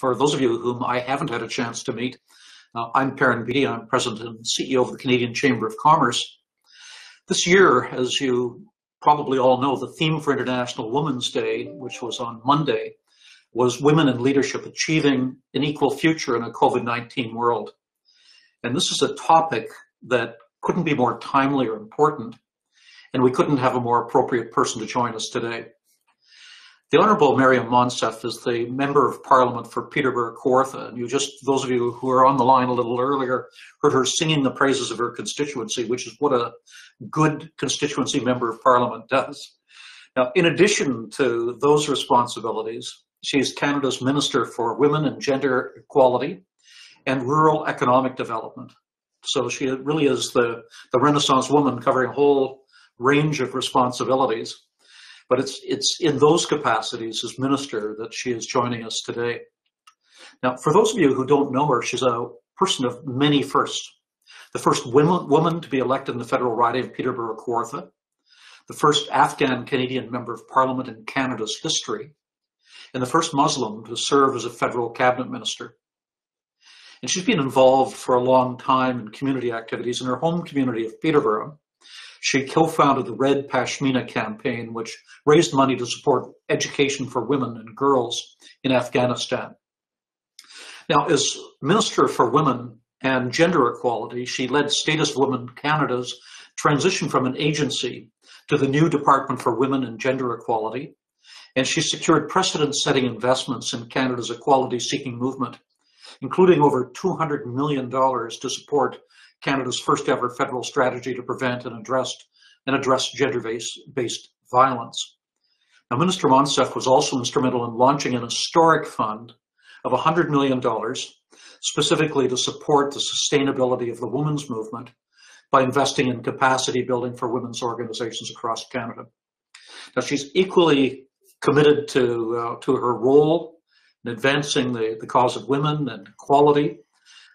For those of you whom I haven't had a chance to meet, uh, I'm Perrin Beatty. I'm President and CEO of the Canadian Chamber of Commerce. This year, as you probably all know, the theme for International Women's Day, which was on Monday, was Women in Leadership Achieving an Equal Future in a COVID-19 World. And this is a topic that couldn't be more timely or important, and we couldn't have a more appropriate person to join us today. The Honourable Maryam Monsef is the Member of Parliament for Peterborough Kawartha, and you just, those of you who were on the line a little earlier, heard her singing the praises of her constituency, which is what a good constituency Member of Parliament does. Now, in addition to those responsibilities, she is Canada's Minister for Women and Gender Equality and Rural Economic Development. So she really is the, the Renaissance woman covering a whole range of responsibilities. But it's, it's in those capacities as minister that she is joining us today. Now, for those of you who don't know her, she's a person of many firsts. The first women, woman to be elected in the federal riding of Peterborough Kawartha, the first Afghan Canadian member of parliament in Canada's history, and the first Muslim to serve as a federal cabinet minister. And she's been involved for a long time in community activities in her home community of Peterborough, she co-founded the Red Pashmina campaign, which raised money to support education for women and girls in Afghanistan. Now, as Minister for Women and Gender Equality, she led Status Women Canada's transition from an agency to the new Department for Women and Gender Equality, and she secured precedent-setting investments in Canada's equality-seeking movement, including over $200 million to support Canada's first ever federal strategy to prevent and address and address gender-based violence. Now, Minister Monsef was also instrumental in launching an historic fund of $100 million specifically to support the sustainability of the women's movement by investing in capacity building for women's organizations across Canada. Now, she's equally committed to, uh, to her role in advancing the, the cause of women and equality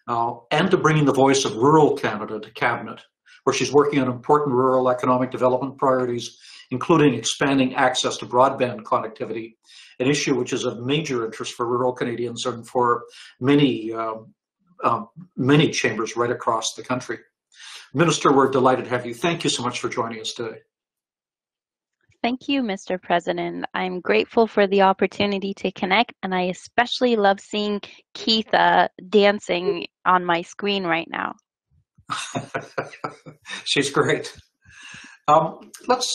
uh, and to bringing the voice of rural Canada to cabinet, where she's working on important rural economic development priorities, including expanding access to broadband connectivity, an issue which is of major interest for rural Canadians and for many, uh, uh, many chambers right across the country. Minister, we're delighted to have you. Thank you so much for joining us today. Thank you, Mr. President. I'm grateful for the opportunity to connect, and I especially love seeing Keitha dancing on my screen right now. She's great. Um, let's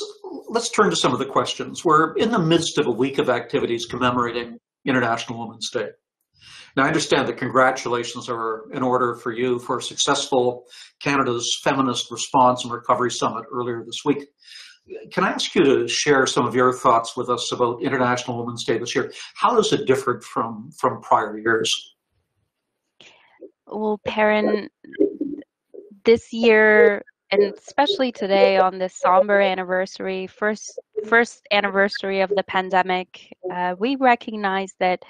let's turn to some of the questions. We're in the midst of a week of activities commemorating International Women's Day. Now, I understand that congratulations are in order for you for successful Canada's Feminist Response and Recovery Summit earlier this week. Can I ask you to share some of your thoughts with us about International Women's Day this year? How is it different from, from prior years? Well, Perrin, this year, and especially today on this somber anniversary, first first anniversary of the pandemic, uh, we recognize that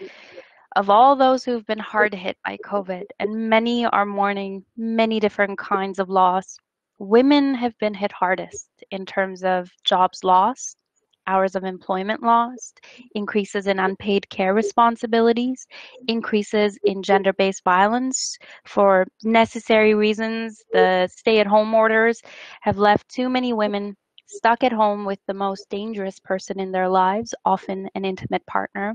of all those who've been hard hit by COVID, and many are mourning many different kinds of loss, women have been hit hardest in terms of jobs lost, hours of employment lost, increases in unpaid care responsibilities, increases in gender based violence. For necessary reasons, the stay at home orders have left too many women stuck at home with the most dangerous person in their lives, often an intimate partner.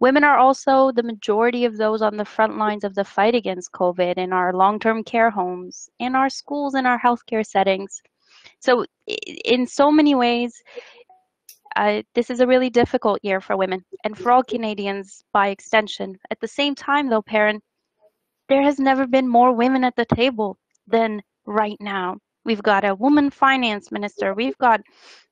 Women are also the majority of those on the front lines of the fight against COVID in our long term care homes, in our schools, in our healthcare settings. So, in so many ways, uh, this is a really difficult year for women and for all Canadians by extension. At the same time, though, Perrin, there has never been more women at the table than right now. We've got a woman finance minister. We've got,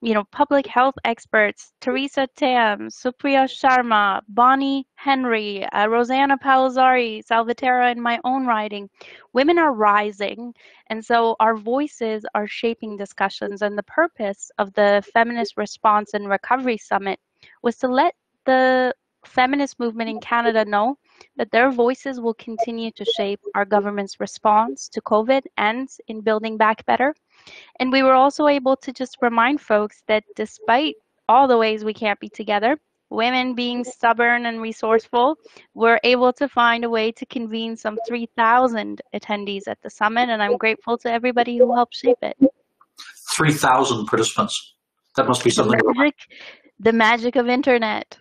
you know, public health experts, Theresa Tam, Supriya Sharma, Bonnie Henry, uh, Rosanna Pellizzari, Salvaterra, in my own writing. Women are rising, and so our voices are shaping discussions. And the purpose of the Feminist Response and Recovery Summit was to let the feminist movement in Canada know that their voices will continue to shape our government's response to COVID and in building back better. And we were also able to just remind folks that despite all the ways we can't be together, women being stubborn and resourceful, were able to find a way to convene some 3,000 attendees at the summit, and I'm grateful to everybody who helped shape it. 3,000 participants. That must be something. The magic, the magic of internet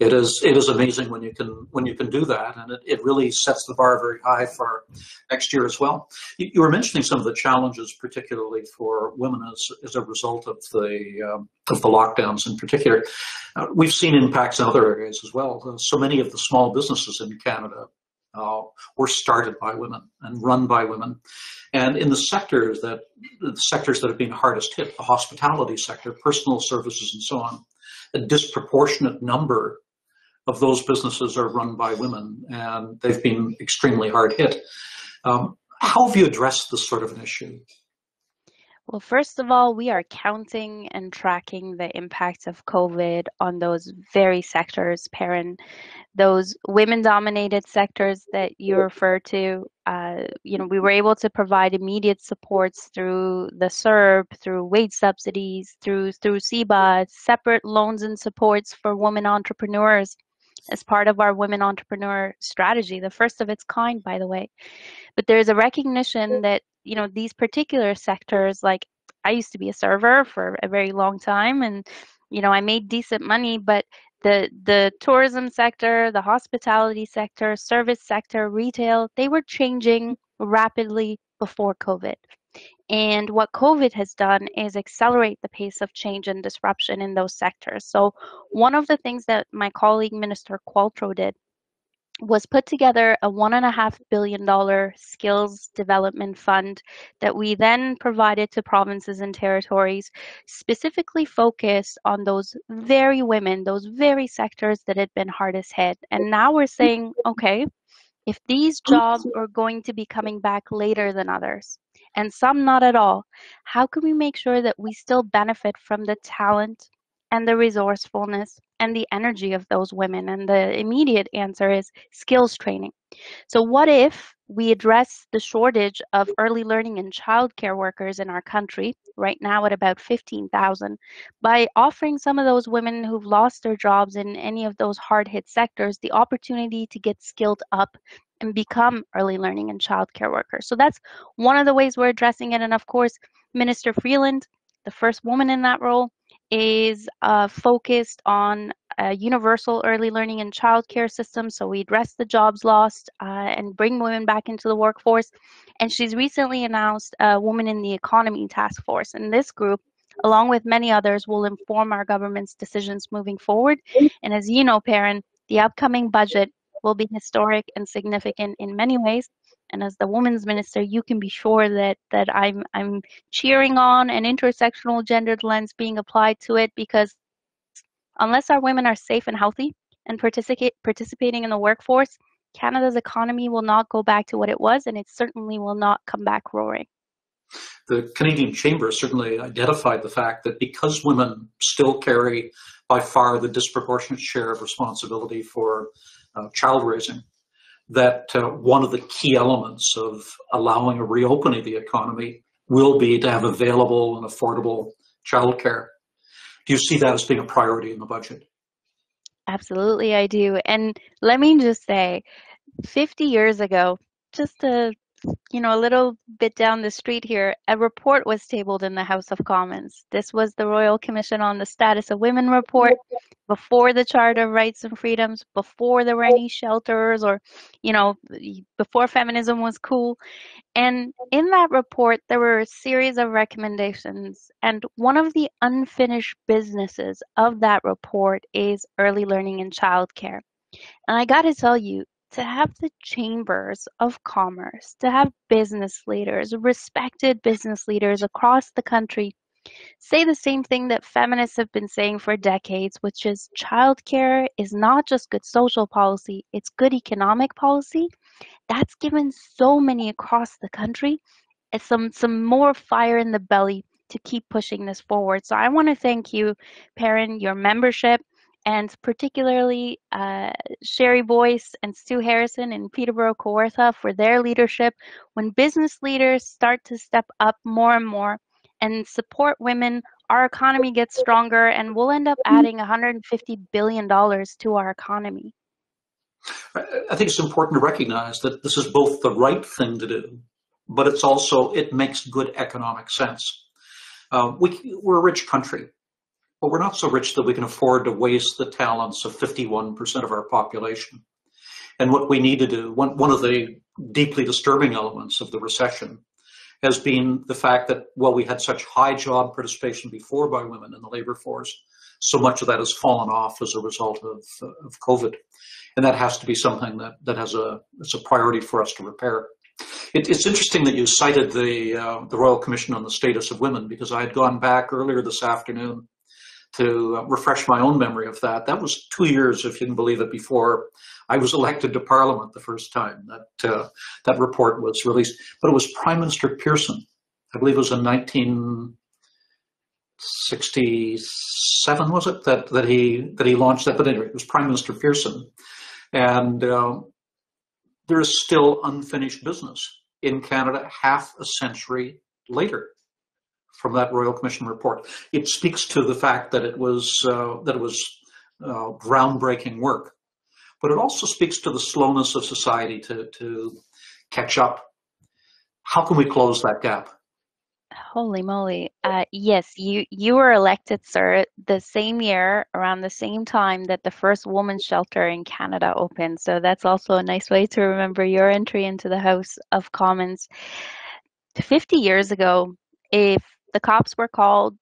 it is it is amazing when you can when you can do that, and it, it really sets the bar very high for next year as well. You, you were mentioning some of the challenges, particularly for women as, as a result of the um, of the lockdowns in particular. Uh, we've seen impacts in other areas as well. Uh, so many of the small businesses in Canada uh, were started by women and run by women. And in the sectors that the sectors that have been hardest hit, the hospitality sector, personal services, and so on, a disproportionate number of those businesses are run by women, and they've been extremely hard hit. Um, how have you addressed this sort of an issue? Well, first of all, we are counting and tracking the impacts of COVID on those very sectors, Perrin, those women-dominated sectors that you refer to. Uh, you know, we were able to provide immediate supports through the CERB, through wage subsidies, through through CEBA, separate loans and supports for women entrepreneurs as part of our women entrepreneur strategy, the first of its kind, by the way. But there's a recognition that, you know, these particular sectors, like I used to be a server for a very long time and, you know, I made decent money, but the the tourism sector, the hospitality sector, service sector, retail, they were changing rapidly before COVID. And what COVID has done is accelerate the pace of change and disruption in those sectors. So, one of the things that my colleague, Minister Qualtrough, did was put together a one and a half billion dollar skills development fund that we then provided to provinces and territories, specifically focused on those very women, those very sectors that had been hardest hit. And now we're saying, okay, if these jobs are going to be coming back later than others, and some not at all, how can we make sure that we still benefit from the talent and the resourcefulness and the energy of those women? And the immediate answer is skills training. So, what if we address the shortage of early learning and childcare workers in our country, right now at about 15,000, by offering some of those women who've lost their jobs in any of those hard hit sectors the opportunity to get skilled up and become early learning and childcare workers. So that's one of the ways we're addressing it. And of course, Minister Freeland, the first woman in that role, is uh, focused on a universal early learning and childcare system. So we address the jobs lost uh, and bring women back into the workforce. And she's recently announced a Women in the Economy Task Force. And this group, along with many others, will inform our government's decisions moving forward. And as you know, Perrin, the upcoming budget will be historic and significant in many ways. And as the women's minister, you can be sure that that I'm I'm cheering on an intersectional gendered lens being applied to it because unless our women are safe and healthy and participate participating in the workforce, Canada's economy will not go back to what it was, and it certainly will not come back roaring. The Canadian Chamber certainly identified the fact that because women still carry by far the disproportionate share of responsibility for uh, child raising, that uh, one of the key elements of allowing a reopening of the economy will be to have available and affordable childcare. Do you see that as being a priority in the budget? Absolutely, I do. And let me just say, 50 years ago, just a you know, a little bit down the street here, a report was tabled in the House of Commons. This was the Royal Commission on the Status of Women report before the Charter of Rights and Freedoms, before there were any shelters or, you know, before feminism was cool. And in that report, there were a series of recommendations. And one of the unfinished businesses of that report is early learning and childcare. And I got to tell you, to have the chambers of commerce, to have business leaders, respected business leaders across the country say the same thing that feminists have been saying for decades, which is childcare is not just good social policy, it's good economic policy. That's given so many across the country some some more fire in the belly to keep pushing this forward. So I want to thank you, Perrin, your membership, and particularly uh, Sherry Boyce and Stu Harrison and Peterborough Kawartha for their leadership. When business leaders start to step up more and more and support women, our economy gets stronger and we'll end up adding $150 billion to our economy. I think it's important to recognize that this is both the right thing to do, but it's also, it makes good economic sense. Uh, we, we're a rich country, but we're not so rich that we can afford to waste the talents of 51% of our population. And what we need to do, one, one of the deeply disturbing elements of the recession has been the fact that while we had such high job participation before by women in the labor force, so much of that has fallen off as a result of, of COVID. And that has to be something that, that has a, it's a priority for us to repair. It, it's interesting that you cited the, uh, the Royal Commission on the Status of Women because I had gone back earlier this afternoon to uh, refresh my own memory of that. That was two years, if you can believe it, before I was elected to Parliament the first time that uh, that report was released. But it was Prime Minister Pearson, I believe it was in 1967, was it that that he that he launched that? But anyway, it was Prime Minister Pearson, and uh, there is still unfinished business in Canada half a century later from that Royal Commission report. It speaks to the fact that it was uh, that it was uh, groundbreaking work, but it also speaks to the slowness of society to to catch up. How can we close that gap? Holy moly! Uh, yes, you you were elected, sir, the same year around the same time that the first women's shelter in Canada opened. So that's also a nice way to remember your entry into the House of Commons. Fifty years ago, if the cops were called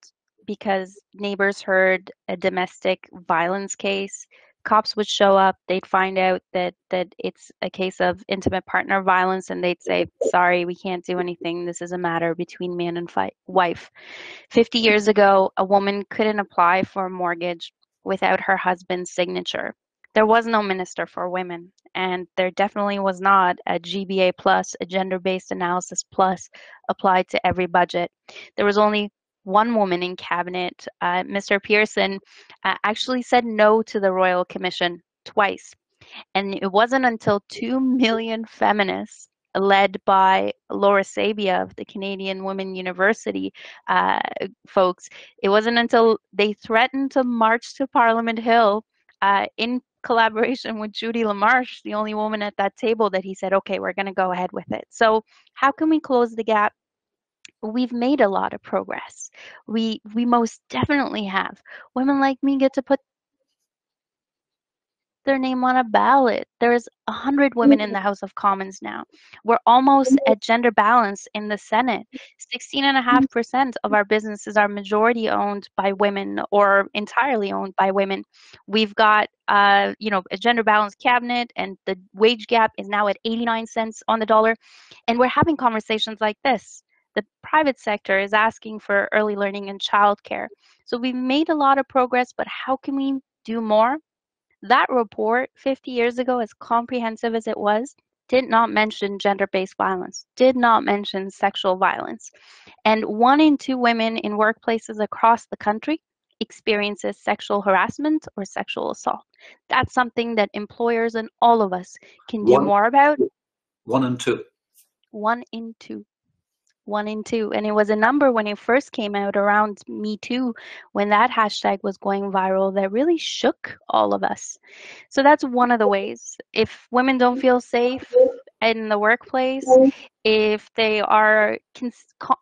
because neighbors heard a domestic violence case. Cops would show up, they'd find out that, that it's a case of intimate partner violence, and they'd say, Sorry, we can't do anything. This is a matter between man and fi- wife. 50 years ago, a woman couldn't apply for a mortgage without her husband's signature. There was no minister for women, and there definitely was not a GBA plus, a gender based analysis plus applied to every budget. There was only one woman in cabinet. Uh, Mr. Pearson uh, actually said no to the Royal Commission twice. And it wasn't until 2 million feminists led by Laura Sabia of the Canadian Women University uh, folks. It wasn't until they threatened to march to Parliament Hill uh, in collaboration with Judy LaMarsh, the only woman at that table, that he said, okay, we're going to go ahead with it. So, how can we close the gap? We've made a lot of progress. We we most definitely have. Women like me get to put their name on a ballot. There's 100 women in the mm-hmm. House of Commons now. We're almost mm-hmm. at gender balance in the Senate. 16.5% mm-hmm. of our businesses are majority owned by women or entirely owned by women. We've got, uh, you know, a gender balanced cabinet, and the wage gap is now at 89 cents on the dollar. And we're having conversations like this. The private sector is asking for early learning and childcare. So we've made a lot of progress, but how can we do more? That report 50 years ago, as comprehensive as it was, did not mention gender based violence, did not mention sexual violence. And one in two women in workplaces across the country experiences sexual harassment or sexual assault. That's something that employers and all of us can do One- more about. One and two. One in two one in two. And it was a number when it first came out around Me Too, when that hashtag was going viral, that really shook all of us. So that's one of the ways. If women don't feel safe in the workplace, if they are,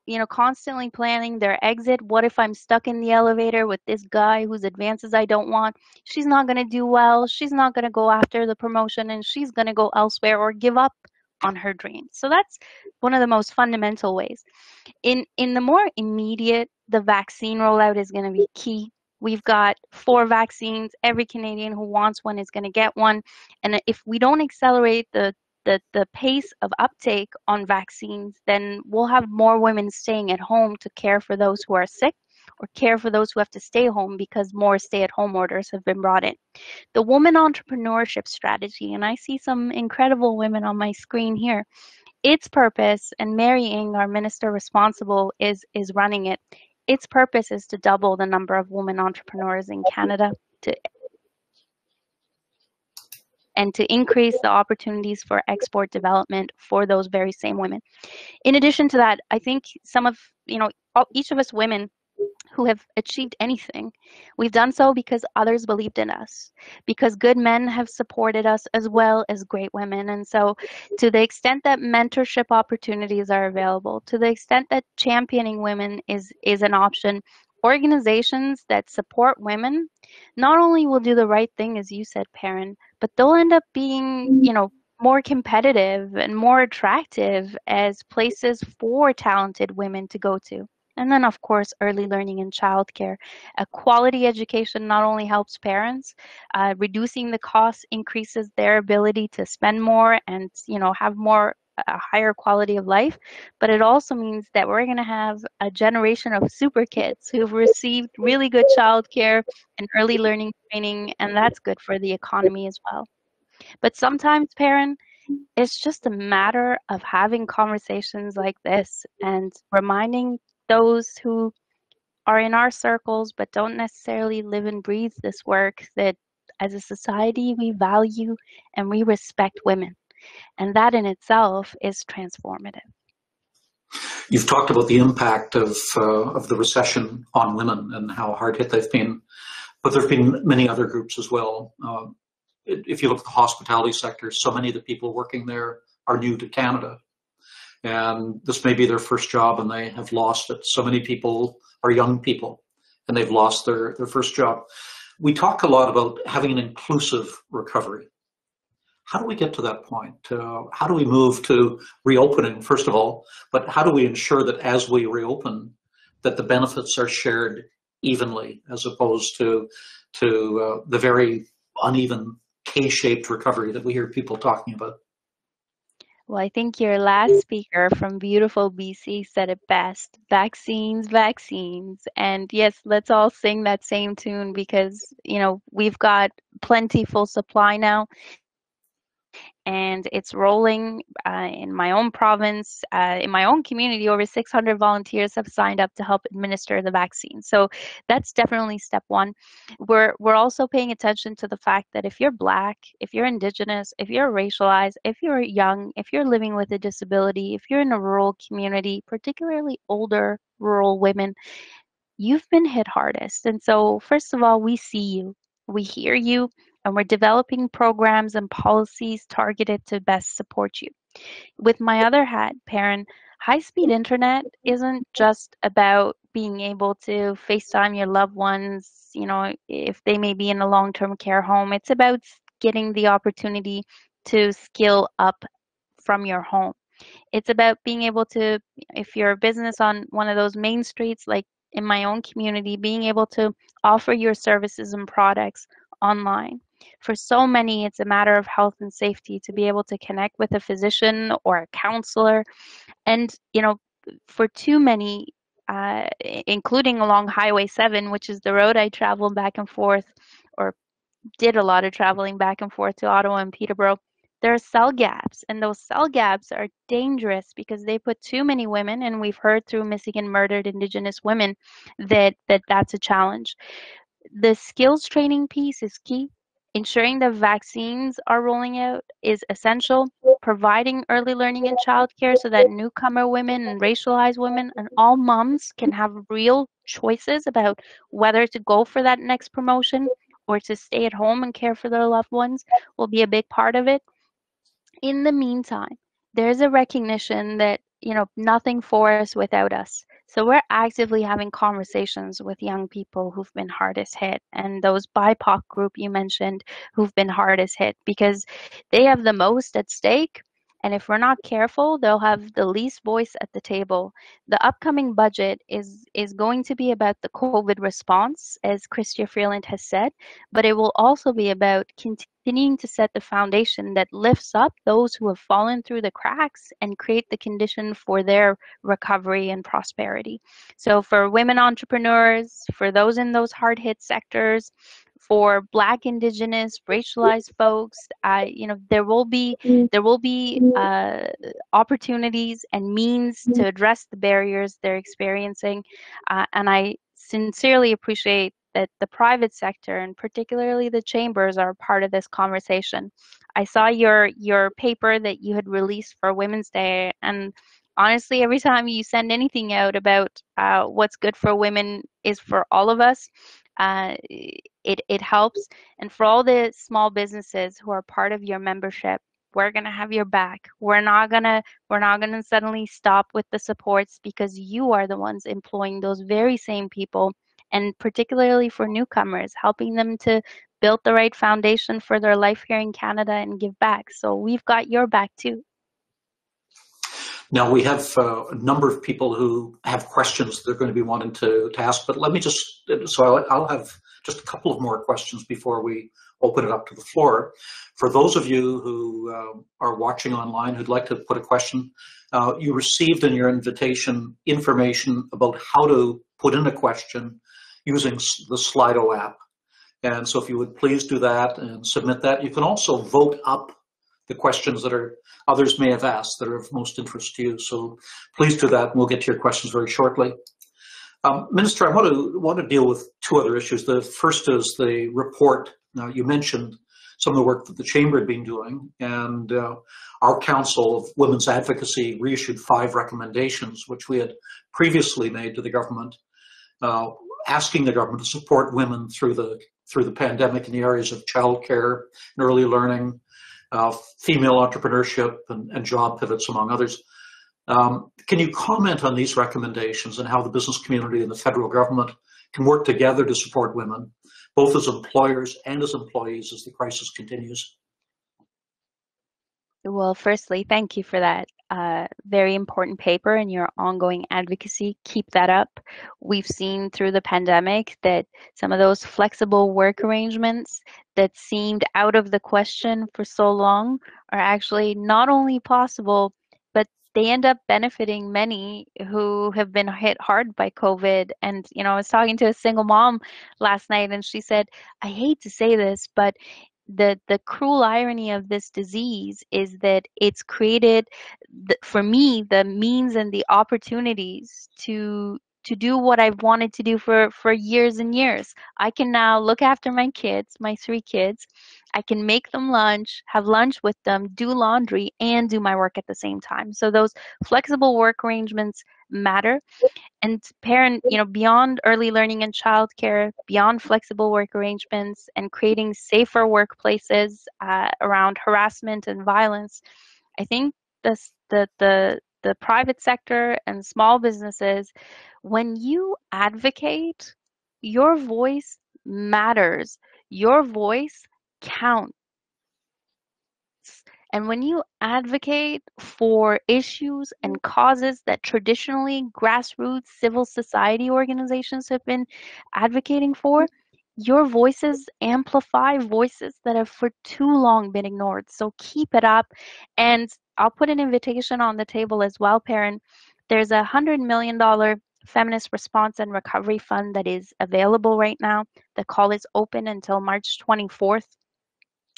you know, constantly planning their exit, what if I'm stuck in the elevator with this guy whose advances I don't want? She's not going to do well. She's not going to go after the promotion, and she's going to go elsewhere or give up on her dreams. So that's one of the most fundamental ways. In in the more immediate, the vaccine rollout is going to be key. We've got four vaccines. Every Canadian who wants one is going to get one. And if we don't accelerate the the, the pace of uptake on vaccines, then we'll have more women staying at home to care for those who are sick or care for those who have to stay home because more stay at home orders have been brought in. The woman entrepreneurship strategy, and I see some incredible women on my screen here. Its purpose, and Mary Ng, our minister responsible, is, is running it. Its purpose is to double the number of women entrepreneurs in Canada to and to increase the opportunities for export development for those very same women. In addition to that, I think some of, you know, each of us women who have achieved anything, we've done so because others believed in us, because good men have supported us as well as great women. And so, to the extent that mentorship opportunities are available, to the extent that championing women is, is an option, organizations that support women not only will do the right thing, as you said, Perrin, but they'll end up being, you know, more competitive and more attractive as places for talented women to go to. And then, of course, early learning and childcare. A quality education not only helps parents, uh, reducing the costs increases their ability to spend more and you know have more a higher quality of life, but it also means that we're going to have a generation of super kids who've received really good childcare and early learning training, and that's good for the economy as well. But sometimes, Perrin, it's just a matter of having conversations like this and reminding those who are in our circles but don't necessarily live and breathe this work that as a society we value and we respect women. And that in itself is transformative. You've talked about the impact of, uh, of the recession on women and how hard hit they've been, but there have been many other groups as well. Uh, if you look at the hospitality sector, so many of the people working there are new to Canada. And this may be their first job and they have lost it. So many people are young people and they've lost their, their first job. We talk a lot about having an inclusive recovery. How do we get to that point? Uh, how do we move to reopening, first of all, but how do we ensure that as we reopen, that the benefits are shared evenly as opposed to, to uh, the very uneven K-shaped recovery that we hear people talking about. Well, I think your last mm. speaker from beautiful BC said it best vaccines, vaccines. And yes, let's all sing that same tune because, you know, we've got plenty full supply now and it's rolling uh, in my own province. Uh, in my own community, over 600 volunteers have signed up to help administer the vaccine. So that's definitely step one. We're, we're also paying attention to the fact that if you're Black, if you're Indigenous, if you're racialized, if you're young, if you're living with a disability, if you're in a rural community, particularly older rural women, you've been hit hardest. And so, first of all, we see you, we hear you, and we're developing programs and policies targeted to best support you. With my other hat, Perrin, high speed internet isn't just about being able to FaceTime your loved ones, you know, if they may be in a long term care home. It's about getting the opportunity to skill up from your home. It's about being able to, if you're a business on one of those main streets, like in my own community, being able to offer your services and products online. For so many, it's a matter of health and safety to be able to connect with a physician or a counselor. And, you know, for too many, uh, including along Highway 7, which is the road I travel back and forth, or did a lot of traveling back and forth to Ottawa and Peterborough, there are cell gaps, and those cell gaps are dangerous because they put too many women, and we've heard through missing and murdered Indigenous women that, that that's a challenge. The skills training piece is key Ensuring that vaccines are rolling out is essential. Providing early learning and childcare so that newcomer women and racialized women and all moms can have real choices about whether to go for that next promotion or to stay at home and care for their loved ones will be a big part of it. In the meantime, there's a recognition that you know nothing for us without us so we're actively having conversations with young people who've been hardest hit and those BIPOC group you mentioned who've been hardest hit because they have the most at stake. And if we're not careful, they'll have the least voice at the table. The upcoming budget is is going to be about the COVID response, as Chrystia Freeland has said, but it will also be about continuing to set the foundation that lifts up those who have fallen through the cracks and create the condition for their recovery and prosperity. So for women entrepreneurs, for those in those hard hit sectors, for black indigenous racialized folks uh, you know there will be mm. there will be mm. uh, opportunities and means to mm. address the barriers they're experiencing uh, and i sincerely appreciate that the private sector and particularly the chambers are part of this conversation i saw your your paper that you had released for women's day and honestly, every time you send anything out about uh, what's good for women is for all of us. Uh, it it helps, and for all the small businesses who are part of your membership, we're gonna have your back. We're not gonna we're not gonna suddenly stop with the supports because you are the ones employing those very same people, and particularly for newcomers, helping them to build the right foundation for their life here in Canada and give back. So we've got your back too. Now we have uh, a number of people who have questions they're going to be wanting to, to ask, but let me just, so I'll, I'll, have just a couple of more questions before we open it up to the floor. For those of you who uh, are watching online who'd like to put a question, uh, you received in your invitation information about how to put in a question using the Slido app. And so if you would please do that and submit that. You can also vote up the questions that are others may have asked that are of most interest to you. So please do that and we'll get to your questions very shortly. Um, Minister, I want to, want to deal with two other issues. The first is the report. Now, you mentioned some of the work that the Chamber had been doing, and uh, our Council of Women's Advocacy reissued five recommendations, which we had previously made to the government, uh, asking the government to support women through the through the pandemic in the areas of childcare and early learning, uh, female entrepreneurship and, and, job pivots, among others. Um, can you comment on these recommendations and how the business community and the federal government can work together to support women, both as employers and as employees as the crisis continues? Well, firstly, thank you for that uh, very important paper and your ongoing advocacy. Keep that up. We've seen through the pandemic that some of those flexible work arrangements that seemed out of the question for so long are actually not only possible, but they end up benefiting many who have been hit hard by COVID. And, you know, I was talking to a single mom last night and she said, I hate to say this, but the the cruel irony of this disease is that it's created the, for me the means and the opportunities to to do what I've wanted to do for for years and years. I can now look after my kids, my three kids. I can make them lunch, have lunch with them, do laundry and do my work at the same time. So those flexible work arrangements matter and Perrin you know beyond early learning and childcare beyond flexible work arrangements and creating safer workplaces uh, around harassment and violence i think this the the the private sector and small businesses when you advocate your voice matters. Your voice counts. And when you advocate for issues and causes that traditionally grassroots civil society organizations have been advocating for, your voices amplify voices that have for too long been ignored. So keep it up. And I'll put an invitation on the table as well, Perrin. There's a $100 million feminist response and recovery fund that is available right now. The call is open until March 24th.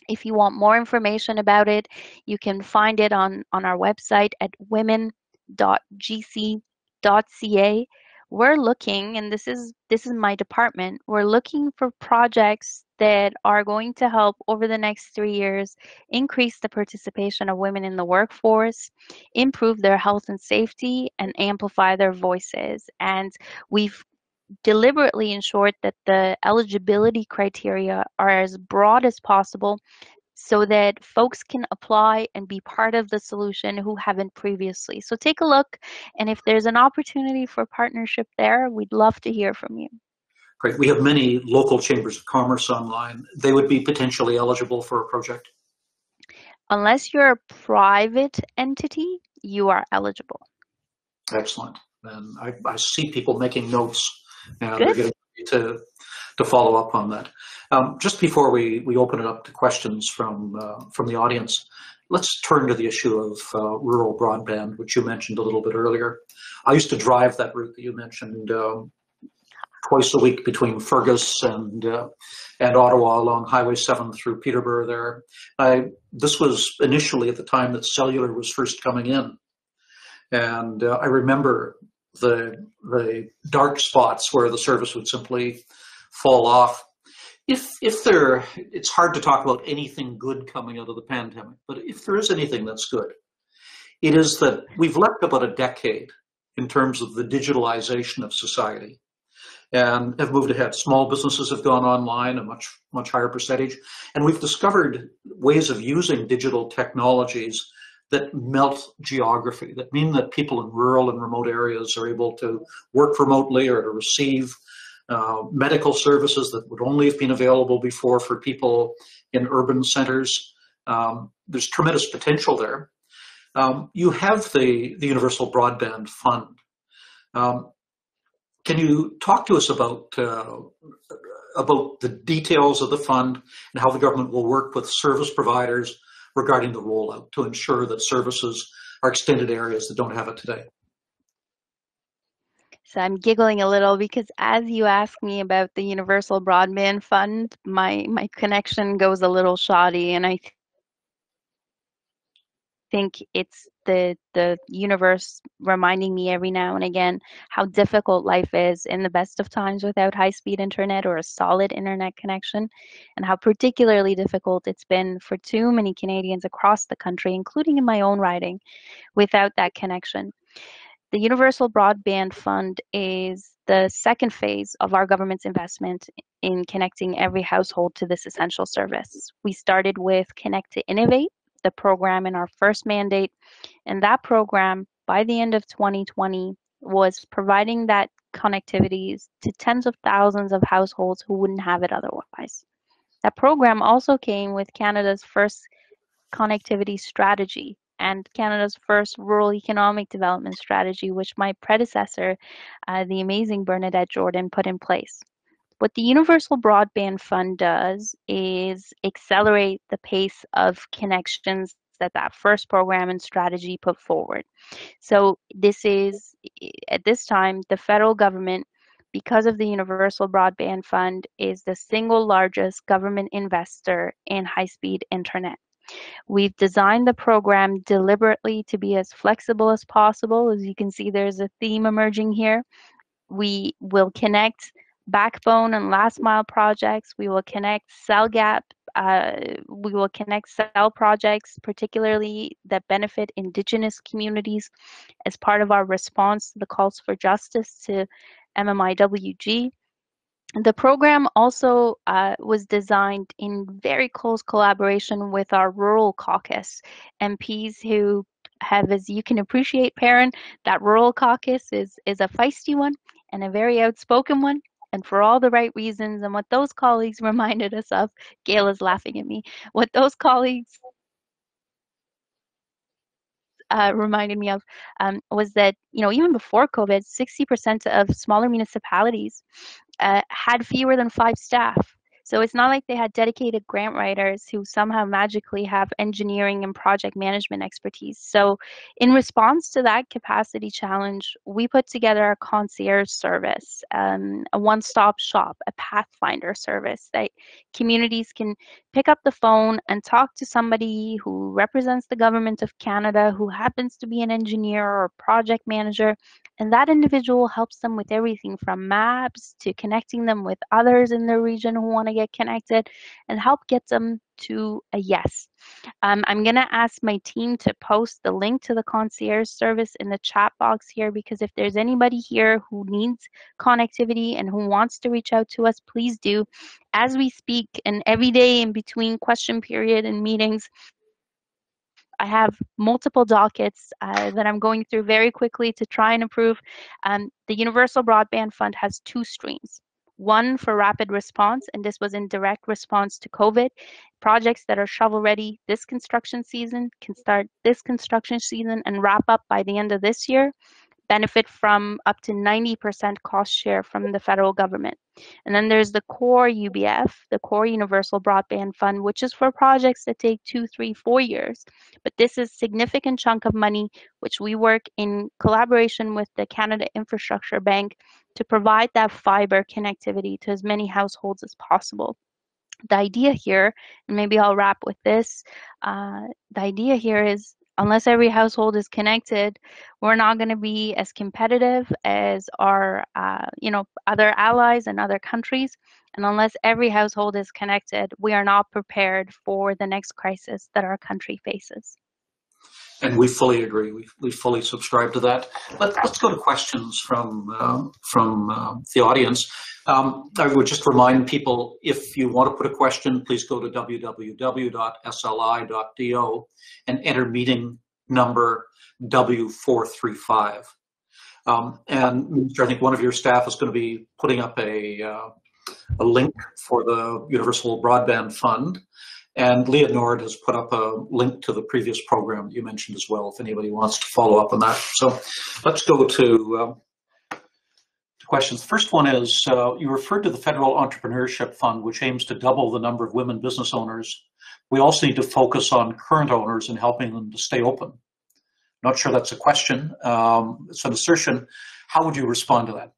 If you want more information about it, you can find it on, on our website at women.gc.ca. We're looking, and this is this is my department, we're looking for projects that are going to help over the next three years increase the participation of women in the workforce, improve their health and safety, and amplify their voices. And we've deliberately ensured that the eligibility criteria are as broad as possible so that folks can apply and be part of the solution who haven't previously. So take a look, and if there's an opportunity for partnership there, we'd love to hear from you. Great. We have many local chambers of commerce online. They would be potentially eligible for a project? Unless you're a private entity, you are eligible. Excellent. And I, I see people making notes and Good. we're getting to to follow up on that. Um, just before we, we open it up to questions from uh, from the audience, let's turn to the issue of uh, rural broadband, which you mentioned a little bit earlier. I used to drive that route that you mentioned um, twice a week between Fergus and uh, and Ottawa along Highway 7 through Peterborough there. I, this was initially at the time that cellular was first coming in. And uh, I remember the the dark spots where the service would simply fall off. If if there, it's hard to talk about anything good coming out of the pandemic, but if there is anything that's good, It is that we've left about a decade in terms of the digitalization of society and have moved ahead. Small businesses have gone online, a much, much higher percentage. And we've discovered ways of using digital technologies that melt geography, that mean that people in rural and remote areas are able to work remotely or to receive uh, medical services that would only have been available before for people in urban centers. Um, there's tremendous potential there. Um, you have the, the Universal Broadband Fund. Um, can you talk to us about uh, about the details of the fund and how the government will work with service providers regarding the rollout to ensure that services are extended areas that don't have it today? So I'm giggling a little because as you ask me about the Universal Broadband Fund, my my connection goes a little shoddy, and I think it's the the universe reminding me every now and again how difficult life is in the best of times without high speed internet or a solid internet connection and how particularly difficult it's been for too many Canadians across the country including in my own riding without that connection the universal broadband fund is the second phase of our government's investment in connecting every household to this essential service we started with connect to innovate the program in our first mandate. And that program, by the end of 2020, was providing that connectivity to tens of thousands of households who wouldn't have it otherwise. That program also came with Canada's first connectivity strategy and Canada's first rural economic development strategy, which my predecessor, uh, the amazing Bernadette Jordan, put in place. What the Universal Broadband Fund does is accelerate the pace of connections that that first program and strategy put forward. So this is, at this time, the federal government, because of the Universal Broadband Fund, is the single largest government investor in high-speed internet. We've designed the program deliberately to be as flexible as possible. As you can see, there's a theme emerging here. We will connect backbone and last mile projects. We will connect cell gap. Uh, we will connect cell projects, particularly that benefit Indigenous communities, as part of our response to the calls for justice to MMIWG. The program also uh, was designed in very close collaboration with our rural caucus MPs who have, as you can appreciate, Perrin, that rural caucus is, is a feisty one and a very outspoken one and for all the right reasons. And what those colleagues reminded us of, Gail is laughing at me, what those colleagues uh, reminded me of um, was that, you know, even before COVID, 60% of smaller municipalities uh, had fewer than five staff. So it's not like they had dedicated grant writers who somehow magically have engineering and project management expertise. So in response to that capacity challenge, we put together a concierge service, um, a one-stop shop, a pathfinder service that communities can pick up the phone and talk to somebody who represents the government of Canada, who happens to be an engineer or project manager, and that individual helps them with everything from maps to connecting them with others in the region who want to get connected and help get them to a yes. Um, I'm going to ask my team to post the link to the concierge service in the chat box here because if there's anybody here who needs connectivity and who wants to reach out to us, please do. As we speak and every day in between question period and meetings, I have multiple dockets uh, that I'm going through very quickly to try and improve. Um, the Universal Broadband Fund has two streams. One for rapid response, and this was in direct response to COVID. Projects that are shovel ready this construction season can start this construction season and wrap up by the end of this year benefit from up to 90% cost share from the federal government. And then there's the core UBF, the core Universal Broadband Fund, which is for projects that take two, three, four years. But this is a significant chunk of money, which we work in collaboration with the Canada Infrastructure Bank to provide that fiber connectivity to as many households as possible the idea here, and maybe I'll wrap with this, uh, the idea here is unless every household is connected, we're not going to be as competitive as our, uh, you know, other allies and other countries. And unless every household is connected, we are not prepared for the next crisis that our country faces. And we fully agree. We, we fully subscribe to that. But Let, us go to questions from uh, from uh, the audience. Um, I would just remind people if you want to put a question, please go to www.sli.do and enter meeting number W435. Um, and I think one of your staff is going to be putting up a, uh, a link for the Universal Broadband Fund. And Leah Nord has put up a link to the previous program you mentioned as well, if anybody wants to follow up on that. So let's go to, uh, to questions. The first one is, uh, you referred to the Federal Entrepreneurship Fund, which aims to double the number of women business owners. We also need to focus on current owners and helping them to stay open. Not sure that's a question. Um, it's an assertion. How would you respond to that?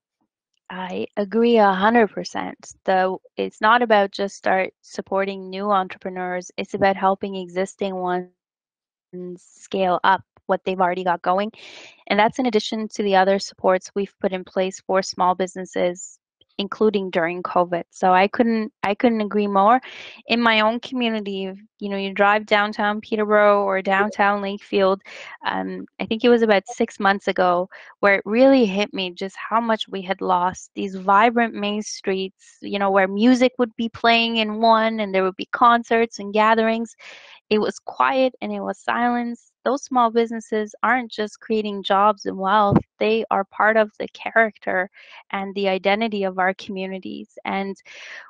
I agree a hundred percent. Though it's not about just start supporting new entrepreneurs. It's about helping existing ones scale up what they've already got going. And that's in addition to the other supports we've put in place for small businesses including during COVID. So I couldn't I couldn't agree more. In my own community, you know, you drive downtown Peterborough or downtown Lakefield. Um, I think it was about six months ago where it really hit me just how much we had lost. These vibrant main streets, you know, where music would be playing in one and there would be concerts and gatherings. It was quiet and it was silence those small businesses aren't just creating jobs and wealth, they are part of the character and the identity of our communities. And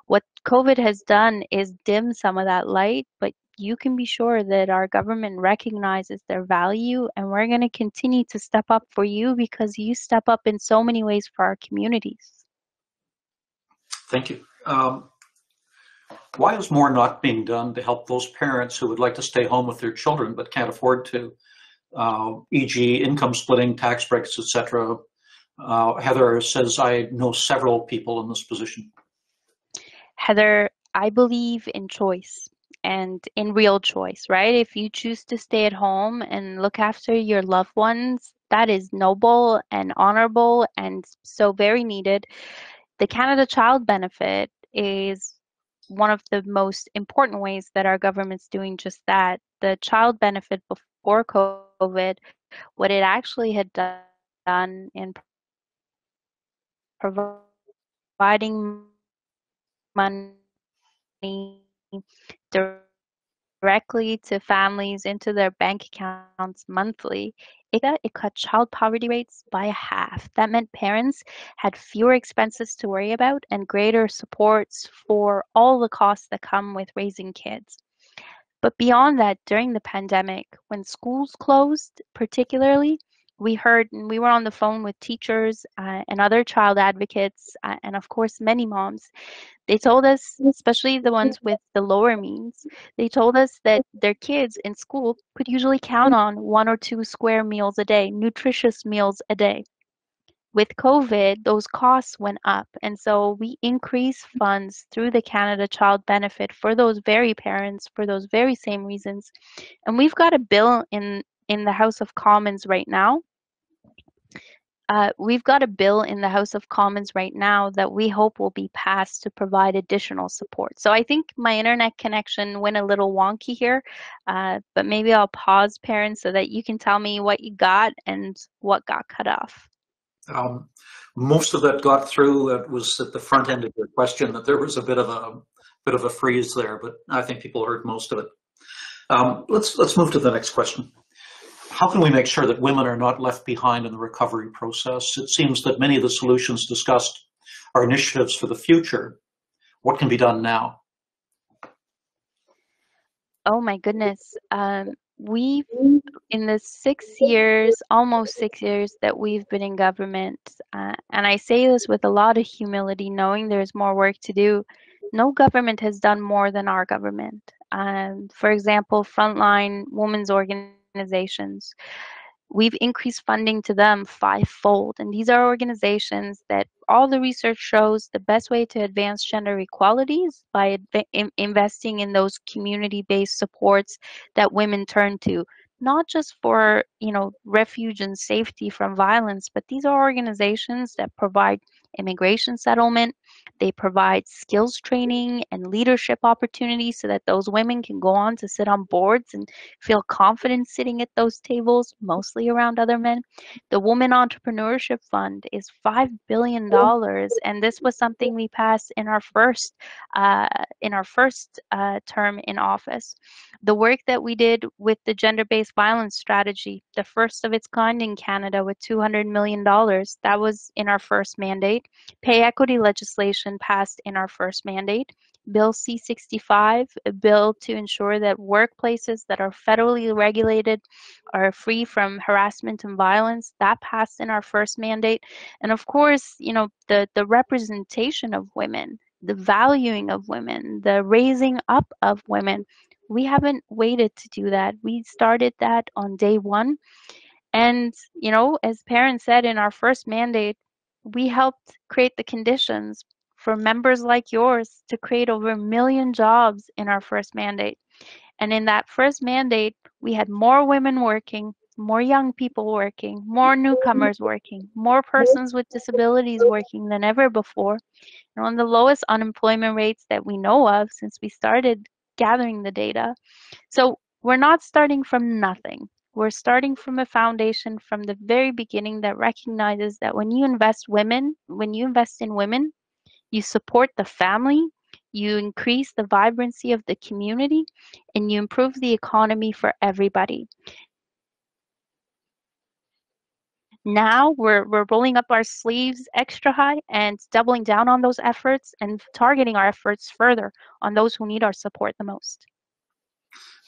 what COVID has done is dim some of that light, but you can be sure that our government recognizes their value and we're going to continue to step up for you because you step up in so many ways for our communities. Thank you. Um, why is more not being done to help those parents who would like to stay home with their children but can't afford to, uh, e.g., income splitting, tax breaks, etc.? Uh, Heather says, I know several people in this position. Heather, I believe in choice and in real choice, right? If you choose to stay at home and look after your loved ones, that is noble and honorable and so very needed. The Canada Child Benefit is one of the most important ways that our government's doing just that. The child benefit before COVID, what it actually had done in providing money directly to families into their bank accounts monthly, it, it cut child poverty rates by half. That meant parents had fewer expenses to worry about and greater supports for all the costs that come with raising kids. But beyond that, during the pandemic, when schools closed, particularly, we heard and we were on the phone with teachers uh, and other child advocates uh, and of course many moms. They told us especially the ones with the lower means they told us that their kids in school could usually count on one or two square meals a day nutritious meals a day. With covid those costs went up and so we increased funds through the canada child benefit for those very parents for those very same reasons and we've got a bill in in the House of Commons right now uh, we've got a bill in the House of Commons right now that we hope will be passed to provide additional support. So I think my internet connection went a little wonky here, uh, but maybe I'll pause, Perrin, so that you can tell me what you got and what got cut off. Um, most of that got through. It was at the front end of your question that there was a bit of a bit of a freeze there, but I think people heard most of it. Um, let's let's move to the next question how can we make sure that women are not left behind in the recovery process? It seems that many of the solutions discussed are initiatives for the future. What can be done now? Oh my goodness. Um, we, in the six years, almost six years that we've been in government, uh, and I say this with a lot of humility, knowing there's more work to do, no government has done more than our government. Um, for example, Frontline Women's Organization organizations. We've increased funding to them fivefold. And these are organizations that all the research shows the best way to advance gender equality is by in investing in those community based supports that women turn to not just for you know refuge and safety from violence but these are organizations that provide immigration settlement. They provide skills training and leadership opportunities so that those women can go on to sit on boards and feel confident sitting at those tables, mostly around other men. The Women Entrepreneurship Fund is $5 billion, and this was something we passed in our first, uh, in our first uh, term in office. The work that we did with the gender-based violence strategy, the first of its kind in Canada with $200 million, that was in our first mandate. Pay equity legislation passed in our first mandate. Bill C-65, a bill to ensure that workplaces that are federally regulated are free from harassment and violence, that passed in our first mandate. And of course, you know, the, the representation of women, the valuing of women, the raising up of women, we haven't waited to do that. We started that on day one. And, you know, as Perrin said in our first mandate, we helped create the conditions for members like yours to create over a million jobs in our first mandate. And in that first mandate, we had more women working, more young people working, more newcomers working, more persons with disabilities working than ever before, and on the lowest unemployment rates that we know of since we started gathering the data. So we're not starting from nothing. We're starting from a foundation from the very beginning that recognizes that when you invest women, when you invest in women, you support the family, you increase the vibrancy of the community, and you improve the economy for everybody. Now we're, we're rolling up our sleeves extra high and doubling down on those efforts and targeting our efforts further on those who need our support the most.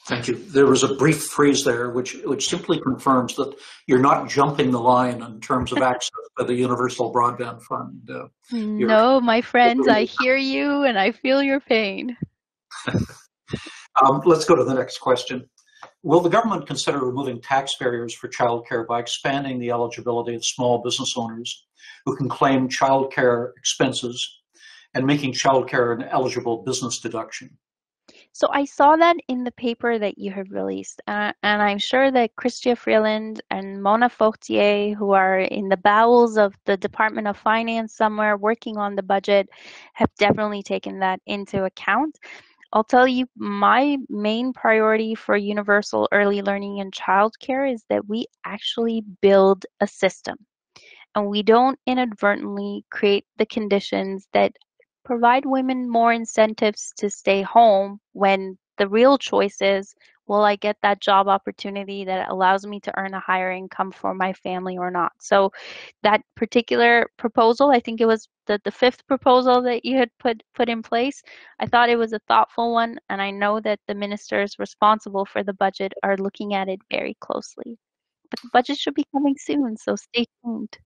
Thank you. There was a brief freeze there, which which simply confirms that you're not jumping the line in terms of access to the Universal Broadband Fund. Uh, no, my friends, I hear you and I feel your pain. um, let's go to the next question. Will the government consider removing tax barriers for childcare by expanding the eligibility of small business owners who can claim childcare expenses and making childcare an eligible business deduction? So I saw that in the paper that you have released, uh, and I'm sure that Chrystia Freeland and Mona Fortier, who are in the bowels of the Department of Finance somewhere working on the budget, have definitely taken that into account. I'll tell you, my main priority for universal early learning and childcare is that we actually build a system and we don't inadvertently create the conditions that provide women more incentives to stay home when the real choice is will I get that job opportunity that allows me to earn a higher income for my family or not? So that particular proposal, I think it was the, the fifth proposal that you had put put in place. I thought it was a thoughtful one and I know that the ministers responsible for the budget are looking at it very closely. But the budget should be coming soon, so stay tuned.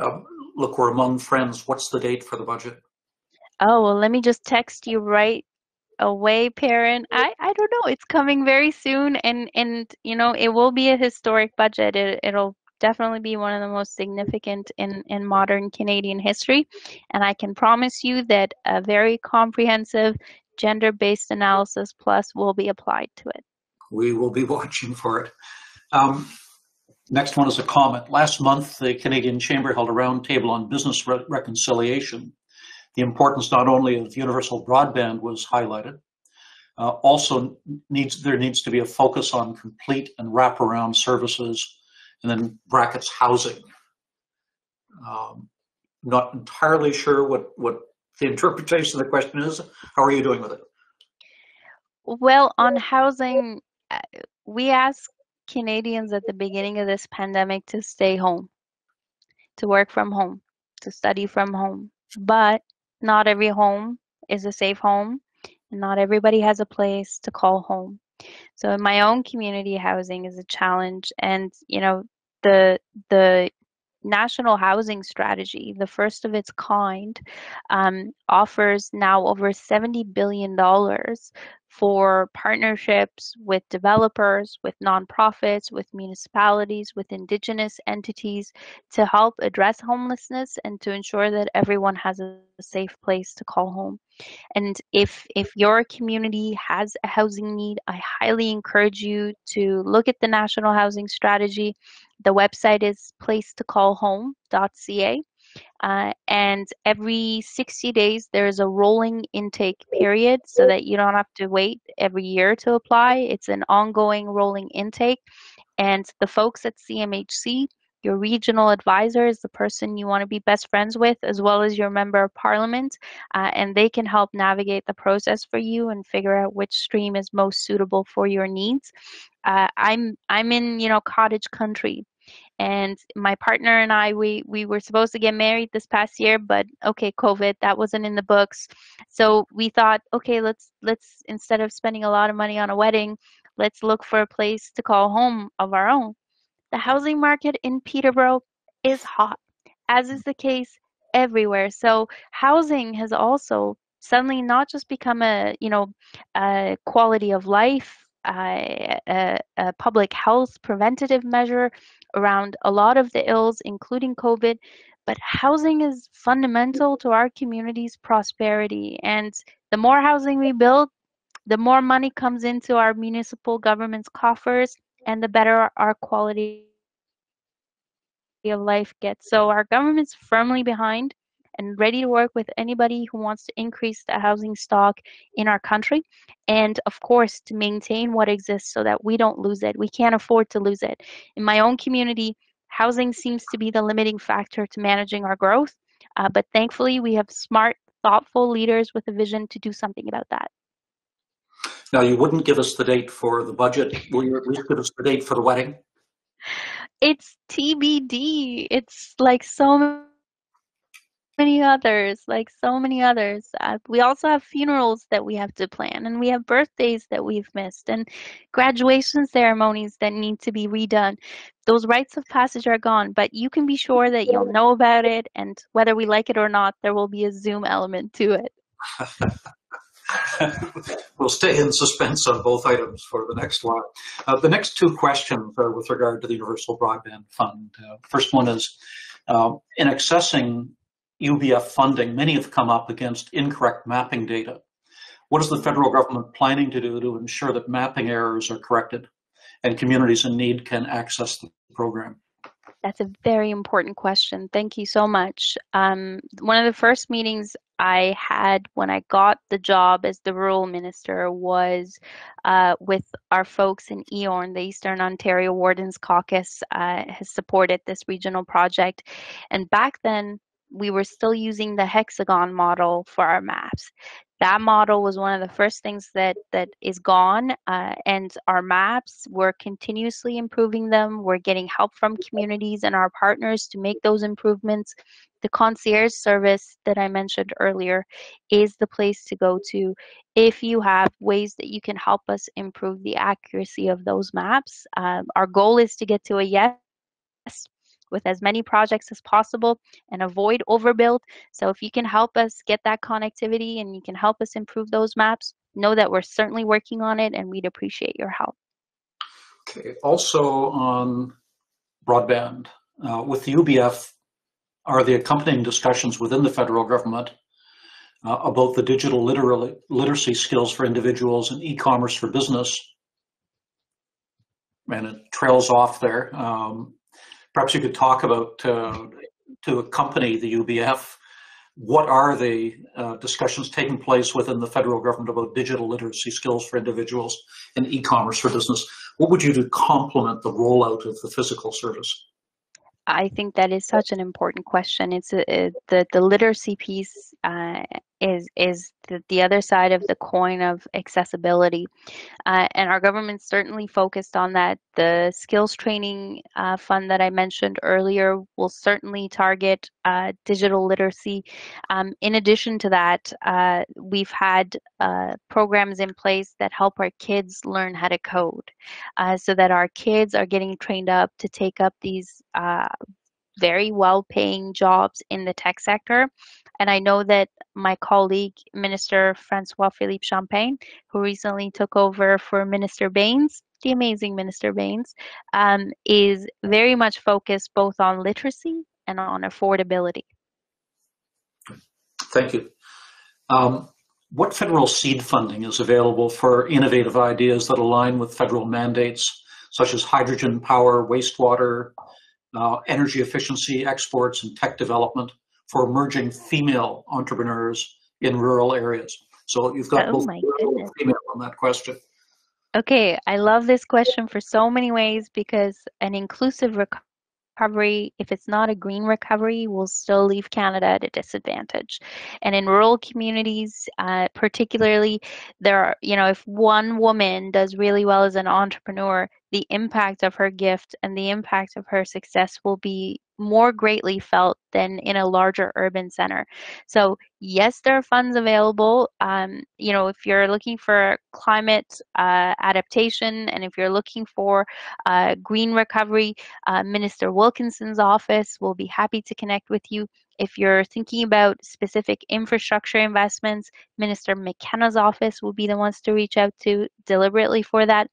Um, look, we're among friends. What's the date for the budget? Oh, well, let me just text you right away, Perrin. I, I don't know. It's coming very soon, and, and you know, it will be a historic budget. It, it'll definitely be one of the most significant in, in modern Canadian history. And I can promise you that a very comprehensive gender based analysis plus will be applied to it. We will be watching for it. Um, next one is a comment. Last month, the Canadian Chamber held a roundtable on business re reconciliation the importance not only of universal broadband was highlighted, uh, also needs there needs to be a focus on complete and wraparound services, and then brackets housing. Um, not entirely sure what what the interpretation of the question is. How are you doing with it? Well, on housing, uh, we asked Canadians at the beginning of this pandemic to stay home, to work from home, to study from home. But not every home is a safe home, and not everybody has a place to call home. So in my own community, housing is a challenge, and you know the the national housing strategy, the first of its kind, um, offers now over $70 billion for partnerships with developers, with nonprofits, with municipalities, with indigenous entities to help address homelessness and to ensure that everyone has a safe place to call home. And if if your community has a housing need, I highly encourage you to look at the National Housing Strategy. The website is placetocallhome.ca Uh, and every 60 days, there's a rolling intake period so that you don't have to wait every year to apply. It's an ongoing rolling intake. And the folks at CMHC, your regional advisor is the person you want to be best friends with, as well as your member of parliament, uh, and they can help navigate the process for you and figure out which stream is most suitable for your needs. Uh, I'm I'm in you know cottage country, and my partner and I we we were supposed to get married this past year but okay covid that wasn't in the books. So we thought okay let's let's instead of spending a lot of money on a wedding let's look for a place to call home of our own. The housing market in Peterborough is hot as is the case everywhere. So housing has also suddenly not just become a you know a quality of life a, uh, a, public health preventative measure around a lot of the ills, including COVID. But housing is mm. fundamental to our community's prosperity. And the more housing we build, the more money comes into our municipal government's coffers, and the better our quality of life gets. So our government's firmly behind and ready to work with anybody who wants to increase the housing stock in our country. And of course, to maintain what exists so that we don't lose it. We can't afford to lose it. In my own community, housing seems to be the limiting factor to managing our growth. Uh, but thankfully, we have smart, thoughtful leaders with a vision to do something about that. Now, you wouldn't give us the date for the budget. Will you at least give us the date for the wedding? It's TBD. It's like so many others, like so many others. Uh, we also have funerals that we have to plan, and we have birthdays that we've missed, and graduation ceremonies that need to be redone. Those rites of passage are gone, but you can be sure that you'll know about it, and whether we like it or not, there will be a Zoom element to it. we'll stay in suspense on both items for the next while. Uh, the next two questions are with regard to the Universal Broadband Fund. Uh, first one is, uh, in accessing UBF funding, many have come up against incorrect mapping data. What is the federal government planning to do to ensure that mapping errors are corrected and communities in need can access the program? That's a very important question. Thank you so much. Um, one of the first meetings I had when I got the job as the rural minister was uh, with our folks in EORN, the Eastern Ontario Wardens Caucus uh, has supported this regional project. And back then, we were still using the hexagon model for our maps. That model was one of the first things that that is gone, uh, and our maps we're continuously improving them. We're getting help from communities and our partners to make those improvements. The concierge service that I mentioned earlier is the place to go to if you have ways that you can help us improve the accuracy of those maps. Um, our goal is to get to a yes with as many projects as possible and avoid overbuild. So if you can help us get that connectivity and you can help us improve those maps, know that we're certainly working on it and we'd appreciate your help. Okay, also on broadband, uh, with the UBF, are the accompanying discussions within the federal government uh, about the digital liter literacy skills for individuals and e-commerce for business and it trails off there. Um, Perhaps you could talk about, uh, to accompany the UBF, what are the uh, discussions taking place within the federal government about digital literacy skills for individuals and e-commerce for business? What would you do to complement the rollout of the physical service? I think that is such an important question. It's a, a, the the literacy piece uh, is is the, the other side of the coin of accessibility, uh, and our government certainly focused on that. The skills training uh, fund that I mentioned earlier will certainly target uh, digital literacy. Um, in addition to that, uh, we've had uh, programs in place that help our kids learn how to code, so that our kids are getting trained up to take up these very well paying jobs in the tech sector. And I know that my colleague, Minister Francois Philippe Champagne, who recently took over for Minister Bains, the amazing Minister Bains, um, is very much focused both on literacy and on affordability. Thank you. Um, what federal seed funding is available for innovative ideas that align with federal mandates, such as hydrogen power, wastewater, uh, energy efficiency, exports, and tech development? for emerging female entrepreneurs in rural areas. So you've got Oh both rural and female on that question. Okay, I love this question for so many ways because an inclusive recovery, if it's not a green recovery, will still leave Canada at a disadvantage. And in rural communities, uh, particularly, there are, you know, if one woman does really well as an entrepreneur, the impact of her gift and the impact of her success will be more greatly felt than in a larger urban center. So yes, there are funds available. Um, you know, if you're looking for climate uh, adaptation and if you're looking for uh, green recovery, uh, Minister Wilkinson's office will be happy to connect with you. If you're thinking about specific infrastructure investments, Minister McKenna's office will be the ones to reach out to deliberately for that.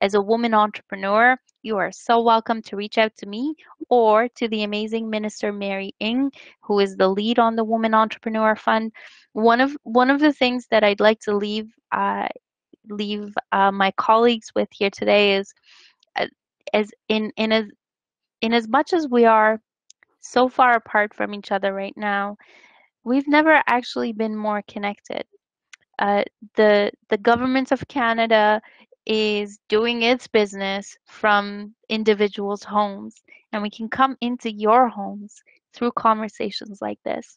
As a woman entrepreneur, you are so welcome to reach out to me or to the amazing Minister Mary Ng, who is the lead on the Woman Entrepreneur Fund. One of one of the things that I'd like to leave uh, leave uh, my colleagues with here today is uh, as in in as in as much as we are so far apart from each other right now, we've never actually been more connected. Uh, the the government of Canada is doing its business from individuals' homes, and we can come into your homes through conversations like this.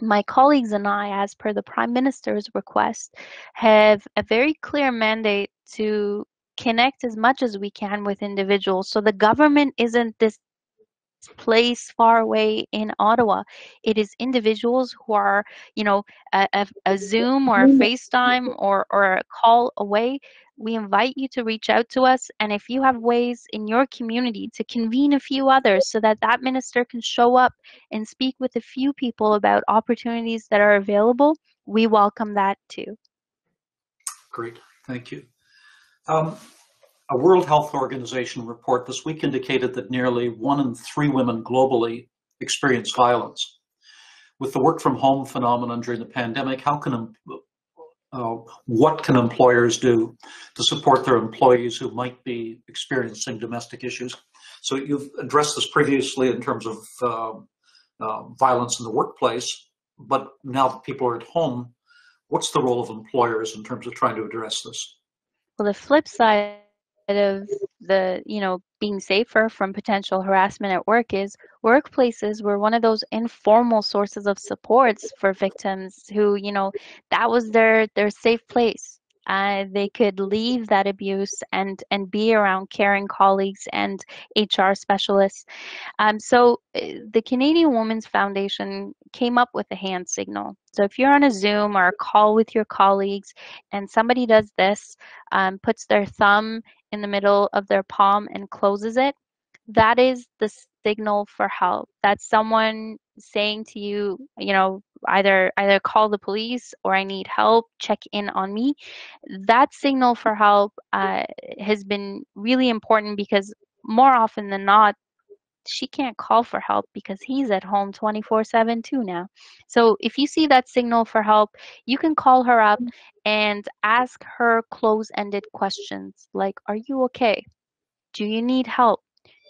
My colleagues and I, as per the Prime Minister's request, have a very clear mandate to connect as much as we can with individuals. So the government isn't this place far away in Ottawa. It is individuals who are, you know, a, a, a Zoom or a mm-hmm. FaceTime or, or a call away. We invite you to reach out to us. And if you have ways in your community to convene a few others so that that minister can show up and speak with a few people about opportunities that are available, we welcome that too. Great, thank you. Um, a World Health Organization report this week indicated that nearly one in three women globally experience violence. With the work from home phenomenon during the pandemic, how can uh, what can employers do to support their employees who might be experiencing domestic issues? So you've addressed this previously in terms of uh, uh, violence in the workplace, but now that people are at home, what's the role of employers in terms of trying to address this? Well, the flip side of the you know being safer from potential harassment at work is workplaces were one of those informal sources of supports for victims who you know that was their their safe place uh, they could leave that abuse and and be around caring colleagues and HR specialists. Um, so uh, the Canadian Women's Foundation came up with a hand signal. So if you're on a Zoom or a call with your colleagues and somebody does this, um, puts their thumb in the middle of their palm and closes it, that is the signal for help. That's someone saying to you, you know, either either call the police or I need help, check in on me. That signal for help uh, has been really important because more often than not, she can't call for help because he's at home 24 7 too now. So if you see that signal for help, you can call her up mm-hmm. and ask her close ended questions like, Are you okay? Do you need help?